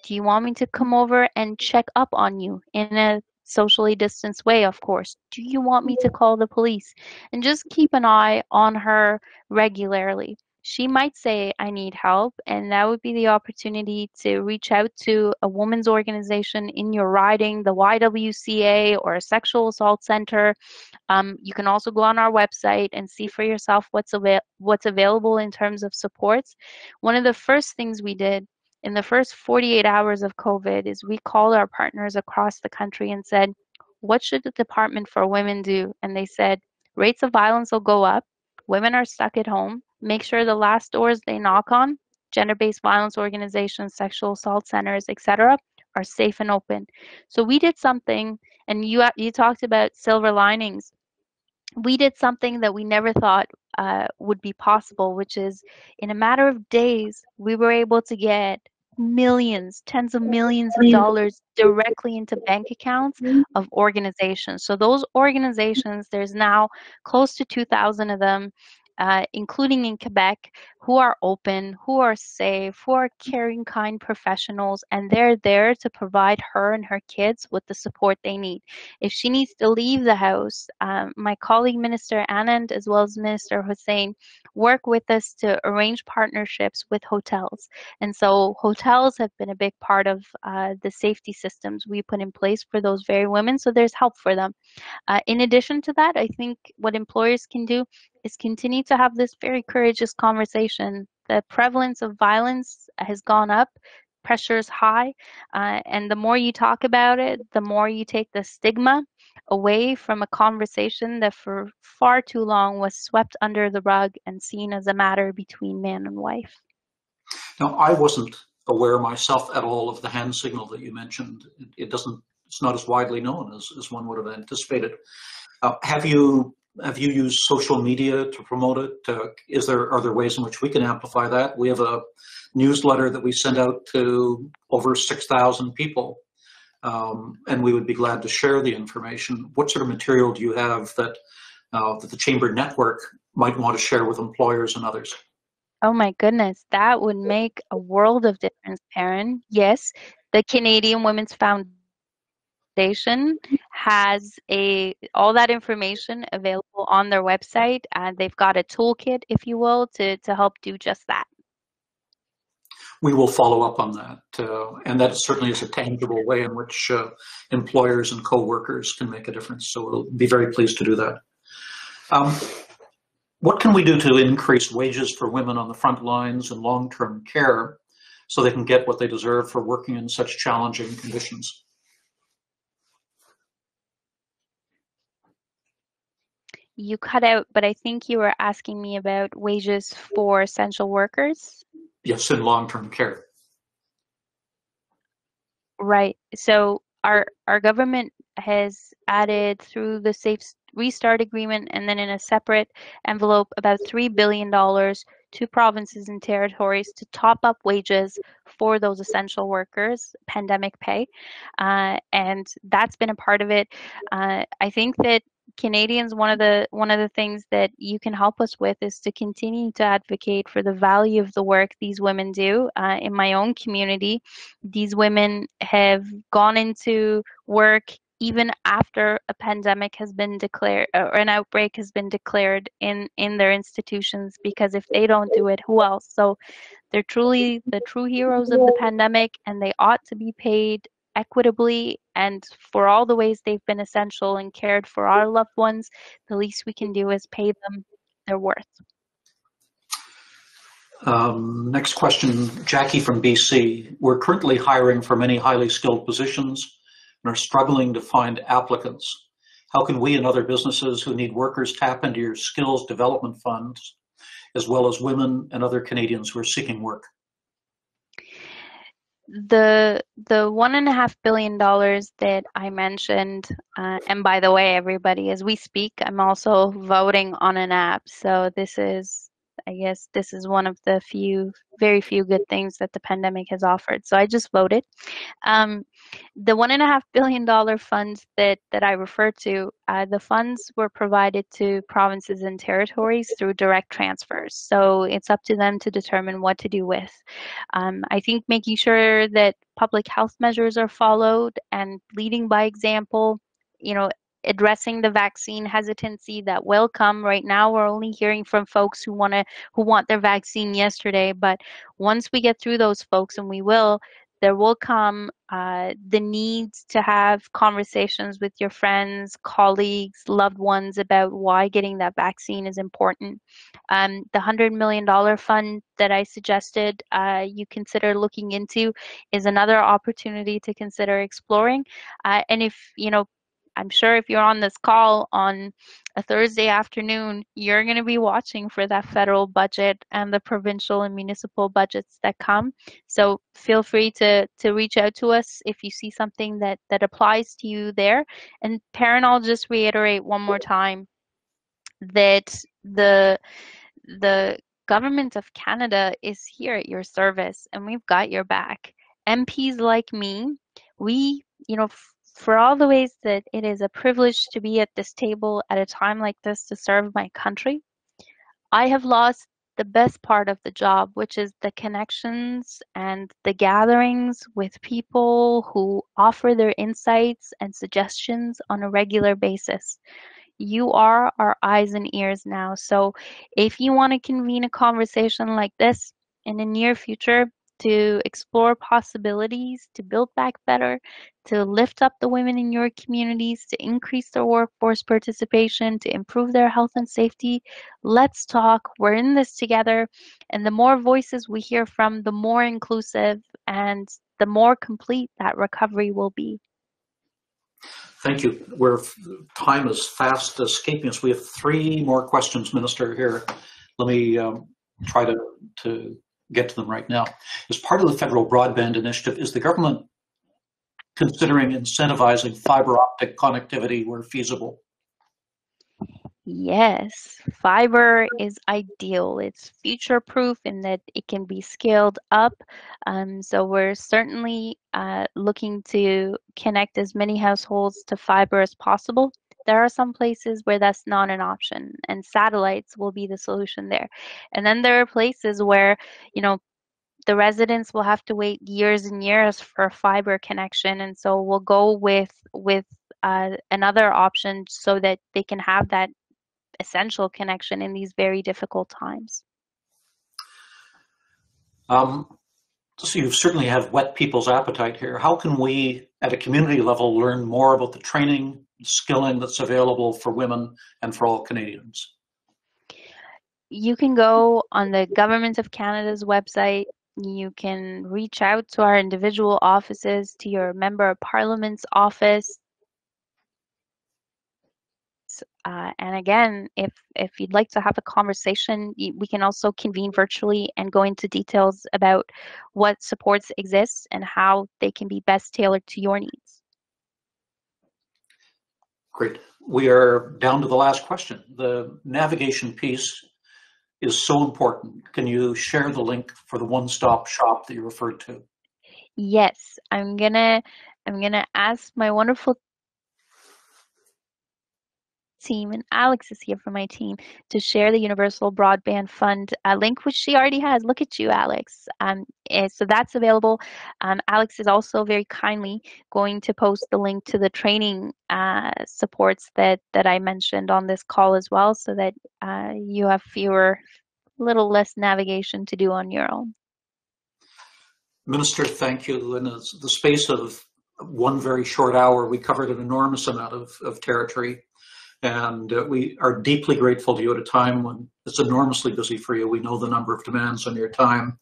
Do you want me to come over and check up on you in a socially distanced way, of course? Do you want me to mm-hmm. call the police? And just keep an eye on her regularly she might say, I need help, and that would be the opportunity to reach out to a women's organization in your riding, the YWCA or a sexual assault center. Um, you can also go on our website and see for yourself what's, avail- what's available in terms of supports. One of the first things we did in the first 48 hours of COVID is we called our partners across the country and said, What should the Department for Women do? And they said, Rates of violence will go up. Women are stuck at home make sure the last doors they knock on, gender-based violence organizations, sexual assault centers, etc., are safe and open. So we did something, and you you talked about silver linings. We did something that we never thought uh, would be possible, which is in a matter of days, we were able to get millions, tens of millions of dollars directly into bank accounts of organizations. So those organizations, there's now close to 2,000 of them uh, including in Quebec, who are open, who are safe, who are caring, kind professionals, and they're there to provide her and her kids with the support they need. If she needs to leave the house, um, my colleague Minister Anand as well as Minister Hussen work with us to arrange partnerships with hotels. And so hotels have been a big part of uh, the safety systems we put in place for those very women. So there's help for them. Uh, in addition to that, I think what employers can do is continue to have this very courageous conversation. The prevalence of violence has gone up, pressure is high, uh, and the more you talk about it, the more you take the stigma away from a conversation that for far too long was swept under the rug and seen as a matter between man and wife. Now, I wasn't aware myself at all of the hand signal that you mentioned. It, doesn't, it's not as widely known as, as one would have anticipated. Uh, have you have you used social media to promote it? Uh, is there are there ways in which we can amplify that? We have a newsletter that we send out to over six thousand people, um, and we would be glad to share the information. What sort of material do you have that uh, that the chamber network might want to share with employers and others? Oh my goodness, that would make a world of difference, Perrin. Yes, the Canadian Women's Foundation Foundation has a all that information available on their website and they've got a toolkit if you will to to help do just that. We will follow up on that uh, and that certainly is a tangible way in which uh, employers and co-workers can make a difference so we'll be very pleased to do that. Um, what can we do to increase wages for women on the front lines in long-term care so they can get what they deserve for working in such challenging conditions you cut out, but I think you were asking me about wages for essential workers. Yes, in long-term care. Right. So our our government has added through the Safe Restart Agreement and then in a separate envelope about three billion dollars to provinces and territories to top up wages for those essential workers, pandemic pay, uh, and that's been a part of it. Uh, I think that Canadians, one of the one of the things that you can help us with is to continue to advocate for the value of the work these women do. Uh, in my own community, these women have gone into work even after a pandemic has been declared or an outbreak has been declared in in their institutions because if they don't do it who else so they're truly the true heroes of the pandemic and they ought to be paid equitably and for all the ways they've been essential and cared for our loved ones, the least we can do is pay them their worth. Um, next question, Jackie from BC. We're currently hiring for many highly skilled positions and are struggling to find applicants. How can we and other businesses who need workers tap into your skills development funds, as well as women and other Canadians who are seeking work? The the one and a half billion dollars that I mentioned, uh, and by the way, everybody, as we speak, I'm also voting on an app. So this is, I guess, this is one of the few, very few good things that the pandemic has offered. So I just voted. Um, the one and a half billion dollar funds that that I refer to, uh, the funds were provided to provinces and territories through direct transfers. So it's up to them to determine what to do with. Um, I think making sure that public health measures are followed and leading by example, you know, addressing the vaccine hesitancy that will come right now we're only hearing from folks who want to who want their vaccine yesterday but once we get through those folks and we will there will come uh, the need to have conversations with your friends, colleagues, loved ones about why getting that vaccine is important. Um, the $100 million fund that I suggested uh, you consider looking into is another opportunity to consider exploring. Uh, and if, you know, I'm sure if you're on this call on a Thursday afternoon, you're going to be watching for that federal budget and the provincial and municipal budgets that come. So feel free to to reach out to us if you see something that that applies to you there. And Perrin, I'll just reiterate one more time that the the government of Canada is here at your service and we've got your back. MPs like me, we, you know, for all the ways that it is a privilege to be at this table at a time like this to serve my country. I have lost the best part of the job, which is the connections and the gatherings with people who offer their insights and suggestions on a regular basis. You are our eyes and ears now. So if you want to convene a conversation like this in the near future, to explore possibilities to build back better, to lift up the women in your communities, to increase their workforce participation, to improve their health and safety. Let's talk. We're in this together. And the more voices we hear from, the more inclusive and the more complete that recovery will be. Thank you. We're, time is fast escaping us. We have three more questions, Minister, here. Let me um, try to, to get to them right now. As part of the federal broadband initiative, is the government considering incentivizing fiber optic connectivity where feasible? Yes, fiber is ideal. It's future proof in that it can be scaled up. Um, so we're certainly uh, looking to connect as many households to fiber as possible. There are some places where that's not an option, and satellites will be the solution there. And then there are places where, you know, the residents will have to wait years and years for a fiber connection, and so we'll go with with uh, another option so that they can have that essential connection in these very difficult times. Um, so you certainly have whet people's appetite here. How can we, at a community level, learn more about the training, skilling that's available for women and for all Canadians? You can go on the Government of Canada's website. You can reach out to our individual offices, to your Member of Parliament's office. Uh, and again, if, if you'd like to have a conversation, we can also convene virtually and go into details about what supports exist and how they can be best tailored to your needs. Great. We are down to the last question. The navigation piece is so important. Can you share the link for the one-stop shop that you referred to? Yes, I'm gonna I'm gonna ask my wonderful team, and Alex is here from my team to share the Universal Broadband Fund uh, link, which she already has. Look at you, Alex. Um, eh, so that's available. Um, Alex is also very kindly going to post the link to the training uh, supports that that I mentioned on this call as well, so that uh, you have fewer, little less navigation to do on your own. Minister, thank you. In the space of one very short hour, we covered an enormous amount of, of territory. And uh, we are deeply grateful to you at a time when it's enormously busy for you. We know the number of demands on your time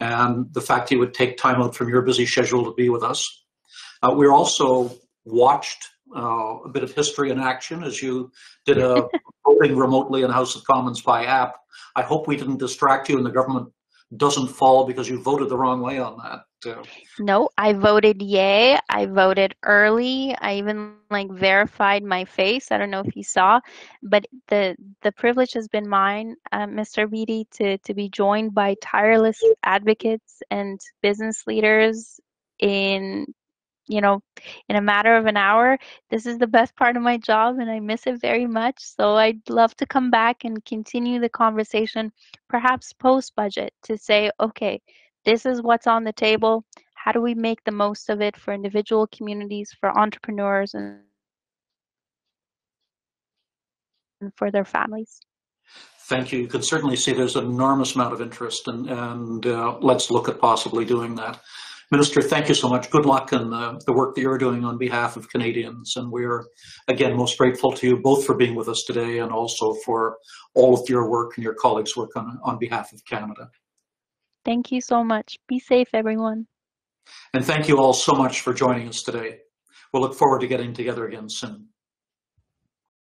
and the fact you would take time out from your busy schedule to be with us. Uh, we're also watched uh, a bit of history in action as you did a voting remotely in House of Commons by app. I hope we didn't distract you and the government doesn't fall because you voted the wrong way on that. No, I voted yay. I voted early. I even like verified my face. I don't know if you saw, but the the privilege has been mine, uh, Mr. Beatty, to to be joined by tireless advocates and business leaders in you know, in a matter of an hour. This is the best part of my job and I miss it very much. So I'd love to come back and continue the conversation, perhaps post budget, to say, okay, this is what's on the table. How do we make the most of it for individual communities, for entrepreneurs, and for their families? Thank you. You can certainly see there's an enormous amount of interest, and, and uh, let's look at possibly doing that. Minister, thank you so much. Good luck in the, the work that you're doing on behalf of Canadians. And we're, again, most grateful to you both for being with us today and also for all of your work and your colleagues' work on, on behalf of Canada. Thank you so much. Be safe, everyone. And thank you all so much for joining us today. We'll look forward to getting together again soon.